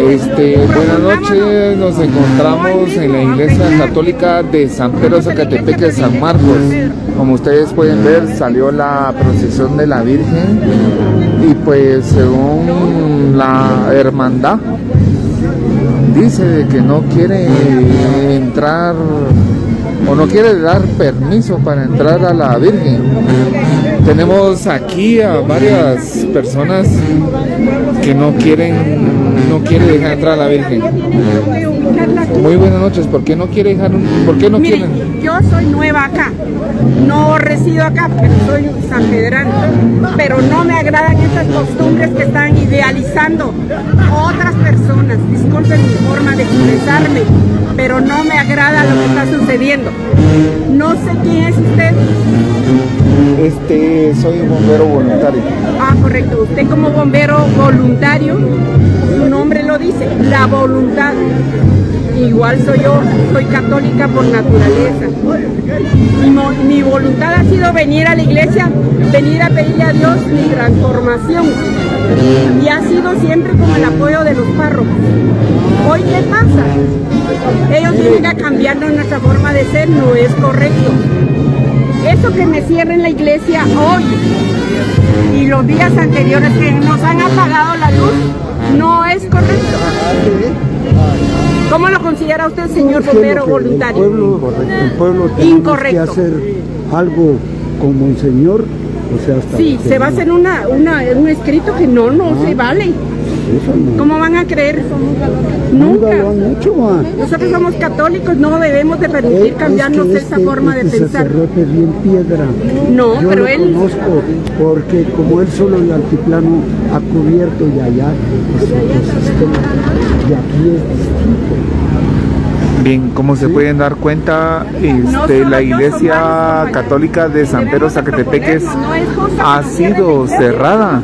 Este, buenas noches, nos encontramos en la iglesia católica de San Pedro Zacatepeque, San Marcos. Como ustedes pueden ver, salió la procesión de la Virgen y pues según la hermandad, dice que no quiere entrar o no quiere dar permiso para entrar a la Virgen. Tenemos aquí a varias personas que no quieren, no quiere dejar entrar a la Virgen. Muy buenas noches. ¿Por qué no quiere dejar, por qué no quieren? Yo soy nueva acá, no resido acá, pero soy sanpedrano. Pero no me agradan esas costumbres que están idealizando otras personas. Disculpen mi forma de expresarme, pero no me agrada lo que está sucediendo. No sé quién es usted. Este, soy un bombero voluntario. Ah, correcto. Usted como bombero voluntario, su nombre lo dice, la voluntad. Igual soy yo, soy católica por naturaleza. Mi, mi voluntad ha sido venir a la iglesia, venir a pedirle a Dios mi transformación. Y ha sido siempre con el apoyo de los párrocos. Hoy, ¿qué pasa? Ellos vienen a cambiar nuestra forma de ser, no es correcto. Eso que me cierren la iglesia hoy y los días anteriores que nos han apagado la luz, no es correcto. ¿Cómo lo considera usted, señor bombero voluntario? El pueblo, el pueblo Incorrecto. que hacer algo con Monseñor, o sea, hasta Sí, se va a hacer una, una, un escrito que no, no se vale. Eso no. ¿Cómo van a creer? Nunca Nunca. lo han hecho, ma. Nosotros somos católicos, no debemos de permitir Es cambiarnos que esa este- forma de este pensar. sacerdote es bien piedra. No, Yo pero lo él- conozco porque como él solo el altiplano ha cubierto y allá es otro sistema. Y aquí es distinto. Bien, como se pueden dar cuenta, este, la iglesia católica de San Pedro Zacatepeques ha sido cerrada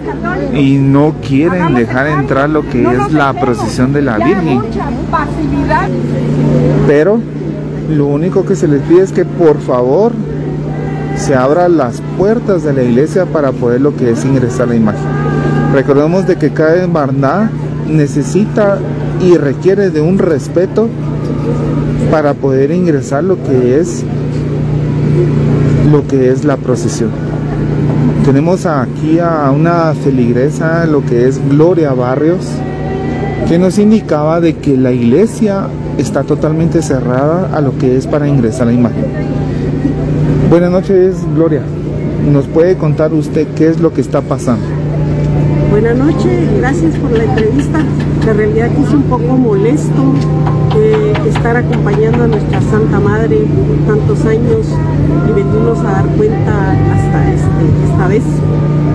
y no quieren dejar entrar lo que es la procesión de la Virgen. Pero lo único que se les pide es que por favor se abran las puertas de la iglesia para poder lo que es ingresar la imagen. Recordemos de que cada hermandad necesita y requiere de un respeto para poder ingresar lo que es lo que es la procesión. Tenemos aquí a una feligresa, lo que es Gloria Barrios, que nos indicaba de que la iglesia está totalmente cerrada a lo que es para ingresar la imagen. Buenas noches, Gloria. ¿Nos puede contar usted qué es lo que está pasando? Buenas noches, gracias por la entrevista. La realidad es un poco molesto estar acompañando a nuestra Santa Madre tantos años y venirnos a dar cuenta hasta este, esta vez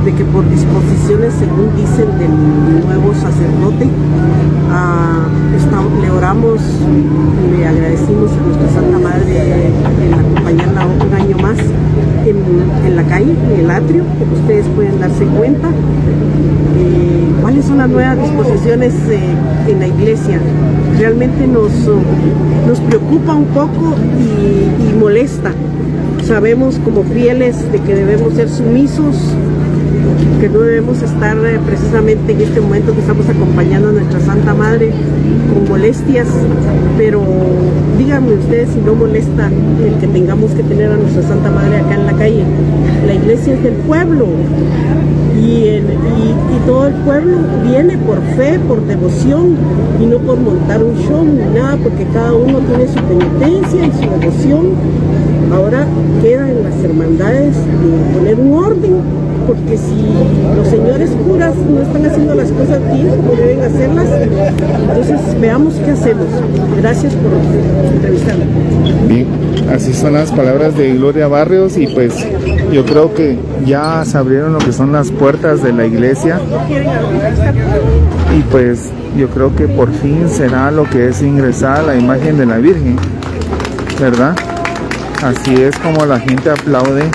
de que por disposiciones, según dicen del nuevo sacerdote, está- le oramos y le agradecimos a nuestra Santa Madre en acompañarla un año más en, en la calle, en el atrio, ustedes pueden darse cuenta las nuevas disposiciones eh, en la iglesia. Realmente nos, oh, nos preocupa un poco y molesta. Sabemos como fieles de que debemos ser sumisos, que no debemos estar eh, precisamente en este momento que estamos acompañando a nuestra Santa Madre con molestias, pero díganme ustedes si no molesta el que tengamos que tener a nuestra Santa Madre acá en la calle. La iglesia es del pueblo y, y todo el pueblo viene por fe, por devoción y no por montar un show ni nada, porque cada uno tiene su penitencia y su devoción. Ahora queda en las hermandades de poner un orden porque si los señores curas no están haciendo las cosas bien como deben hacerlas, entonces veamos qué hacemos. Gracias por entrevistarme. Bien, así son las palabras de Gloria Barrios y pues yo creo que ya se abrieron lo que son las puertas de la iglesia y pues yo creo que por fin será lo que es ingresar a la imagen de la Virgen, ¿verdad? Así es como la gente aplaude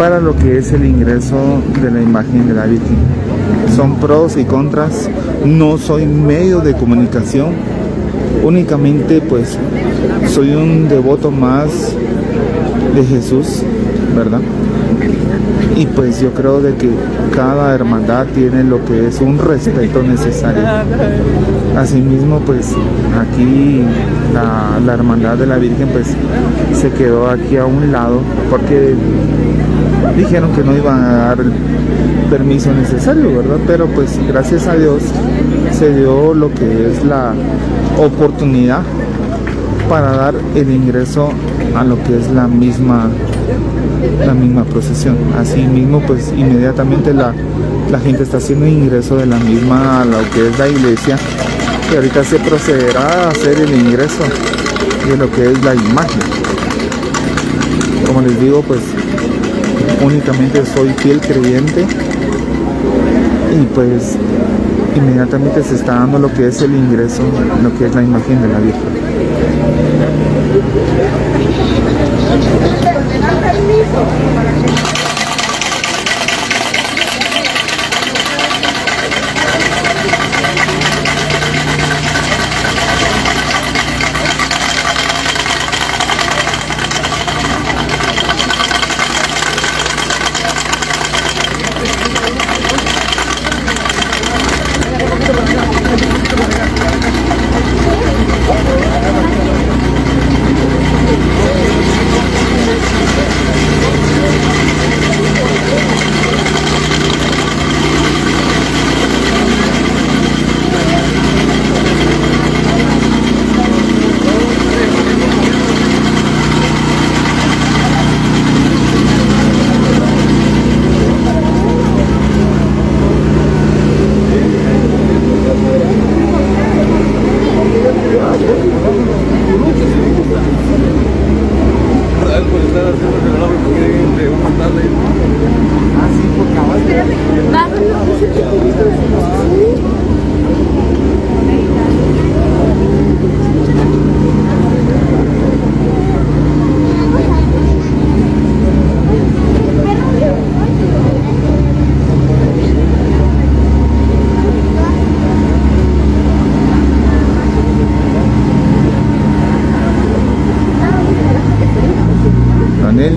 para lo que es el ingreso de la imagen de la Virgen. Son pros y contras. No soy medio de comunicación. Únicamente pues soy un devoto más de Jesús, ¿verdad? Y pues yo creo de que cada hermandad tiene lo que es un respeto necesario. Asimismo, pues aquí la, hermandad de la Virgen pues se quedó aquí a un lado porque dijeron que no iban a dar el permiso necesario, ¿verdad? Pero pues gracias a Dios se dio lo que es la oportunidad para dar el ingreso a lo que es la misma la misma procesión. Así mismo pues inmediatamente la, la gente está haciendo ingreso de la misma a lo que es la iglesia y ahorita se procederá a hacer el ingreso de lo que es la imagen. Como les digo pues únicamente soy fiel creyente y pues inmediatamente se está dando lo que es el ingreso, lo que es la imagen de la Virgen. Daniel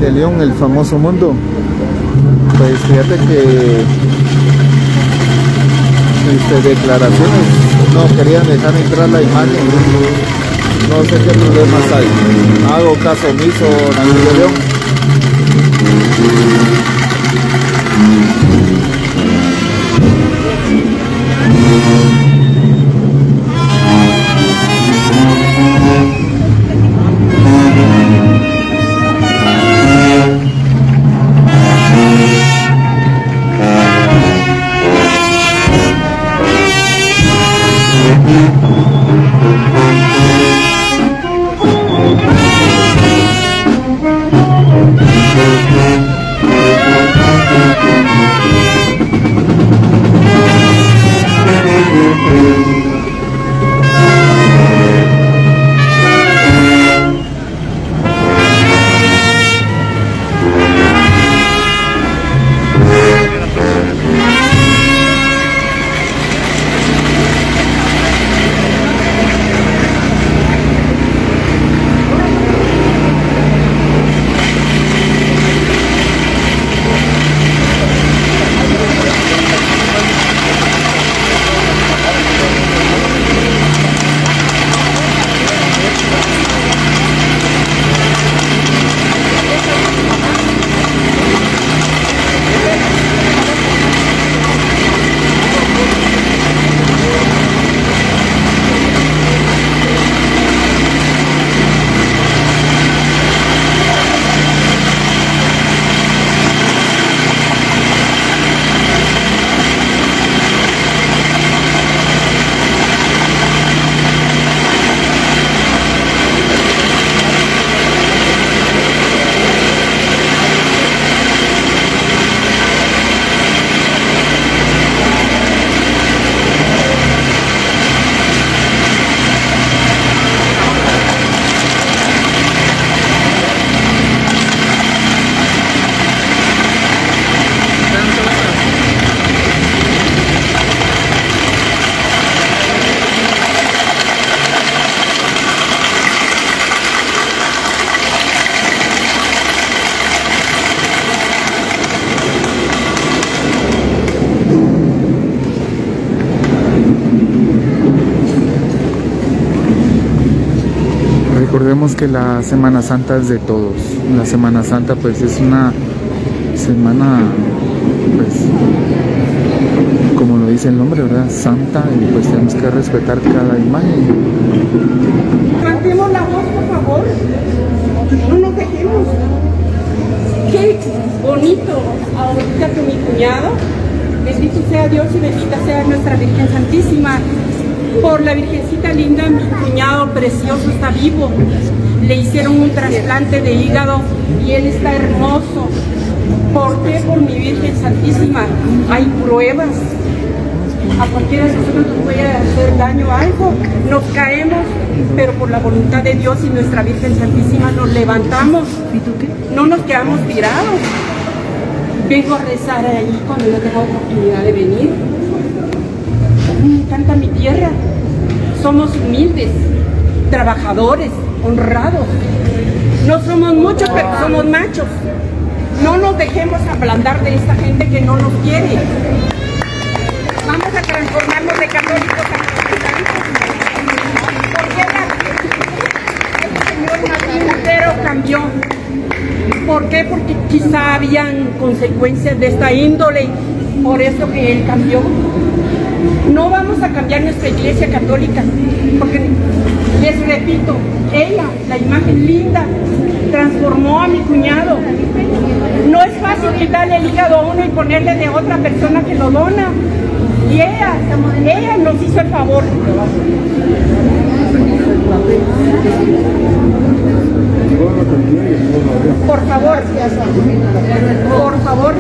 de León, el famoso mundo. Pues fíjate que este, declaraciones no querían dejar entrar la imagen. No sé qué problemas hay. Hago caso omiso, Daniel de León. Que la Semana Santa es de todos. La Semana Santa pues es una semana pues como lo dice el nombre, ¿verdad? Santa y pues tenemos que respetar cada imagen. Levantemos la voz, por favor. No nos dejemos. Qué bonito ahorita con mi cuñado. Bendito sea Dios y bendita sea nuestra Virgen Santísima. Por la Virgencita linda, mi cuñado precioso está vivo. Le hicieron un trasplante de hígado y él está hermoso. ¿Por qué? Por mi Virgen Santísima. Hay pruebas. A cualquiera de nosotros nos puede hacer daño algo. Nos caemos, pero por la voluntad de Dios y nuestra Virgen Santísima nos levantamos. No nos quedamos tirados. Vengo a rezar ahí cuando yo tenga oportunidad de venir. Me encanta mi tierra. Somos humildes, trabajadores, honrados. No somos muchos, pero somos machos. No nos dejemos ablandar de esta gente que no nos quiere. Vamos a transformarnos de católicos a protestantes. ¿Por el señor Martín cambió? ¿Por qué? Porque quizá habían consecuencias de esta índole, por eso que él cambió. No vamos a cambiar nuestra iglesia católica, porque les repito, ella, la imagen linda, transformó a mi cuñado. No es fácil quitarle el hígado a uno y ponerle de otra persona que lo dona. Y ella, ella nos hizo el favor. Por favor, por favor,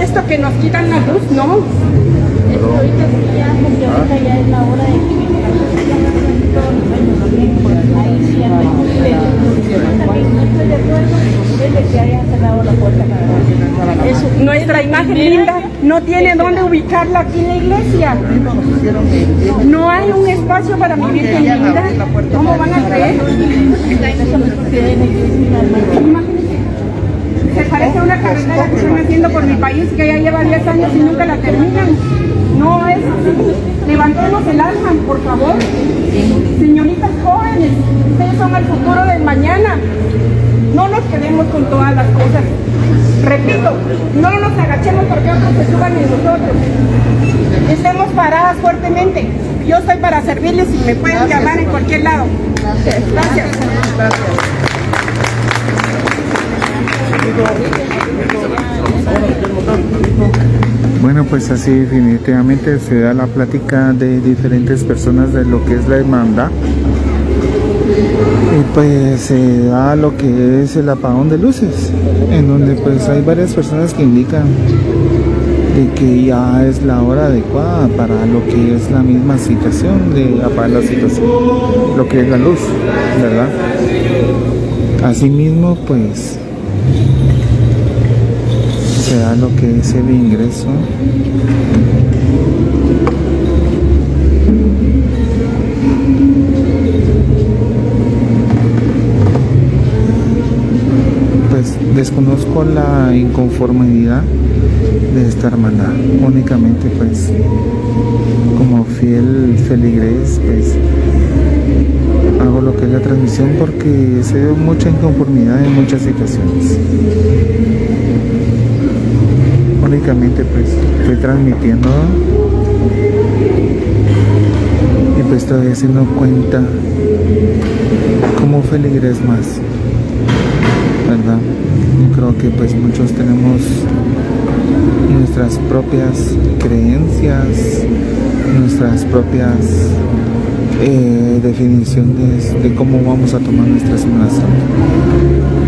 esto que nos quitan la luz, no. Es que ahorita sí ya, porque ahorita ya es la hora de que todos los años también, ahí sí ya no hay Pero también no estoy de acuerdo desde que haya cerrado la puerta para Eso. Nuestra imagen linda no tiene dónde ubicarla aquí en la iglesia. No hay un espacio para mi Virgen linda. ¿Cómo van a creer? Imagínense. Se parece a una carretera que están haciendo por mi país que ya lleva 10 años y nunca la terminan. No es así. Levantemos el alma, por favor. Señoritas jóvenes, ustedes son el futuro del mañana. No nos quedemos con todas las cosas. Repito, no nos agachemos porque otros se suban en nosotros. Estemos paradas fuertemente. Yo estoy para servirles y me pueden llamar en cualquier lado. Gracias. Bueno, pues así definitivamente se da la plática de diferentes personas de lo que es la hermandad. Y pues se da lo que es el apagón de luces, en donde pues hay varias personas que indican de que ya es la hora adecuada para lo que es la misma situación de apagar la situación, lo que es la luz, ¿verdad? Asimismo, pues lo que es el ingreso. Pues desconozco la inconformidad de esta hermandad. Únicamente pues como fiel feligrés pues hago lo que es la transmisión porque se ve mucha inconformidad en muchas situaciones únicamente pues estoy transmitiendo y pues estoy haciendo cuenta como feligrés más verdad creo que pues muchos tenemos nuestras propias creencias nuestras propias eh, definiciones de cómo vamos a tomar nuestra Semana Santa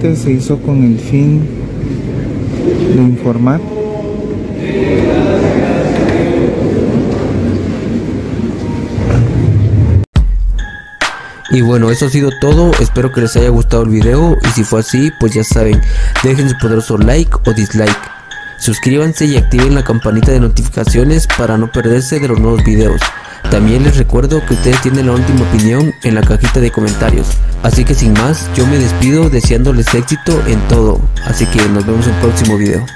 Se hizo con el fin de informar Y bueno, eso ha sido todo, espero que les haya gustado el video y si fue así, pues ya saben, dejen su poderoso like o dislike. Suscríbanse y activen la campanita de notificaciones para no perderse de los nuevos videos. También les recuerdo que ustedes tienen la última opinión en la cajita de comentarios. Así que sin más, yo me despido deseándoles éxito en todo. Así que nos vemos en el próximo video.